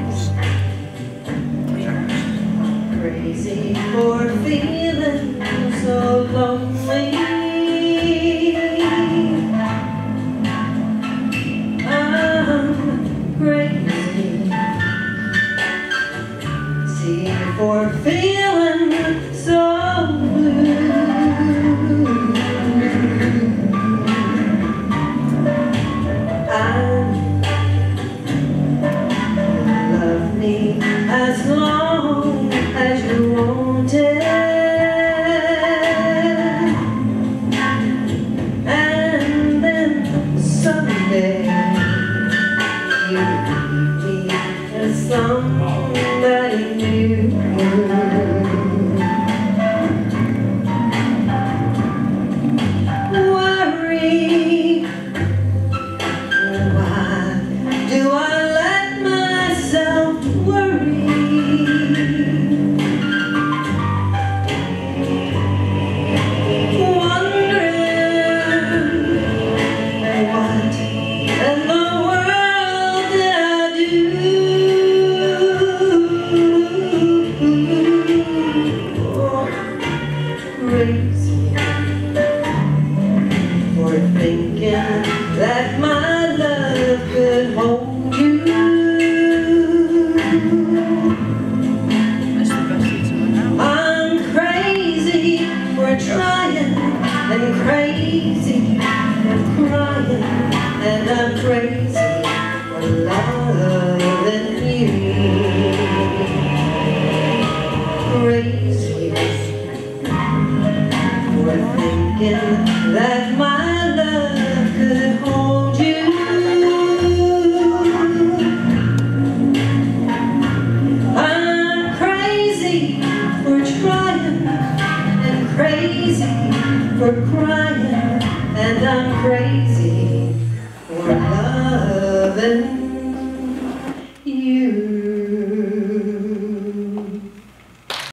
babes. Crazy for feeling so lonely. I'm crazy. For feeling so crazy for thinking that my love could hold you. That's the best eating one now. I'm crazy for trying and crazy for crying and I'm crazy for loving thinking that my love could hold you. I'm crazy for trying and crazy for crying and I'm crazy for loving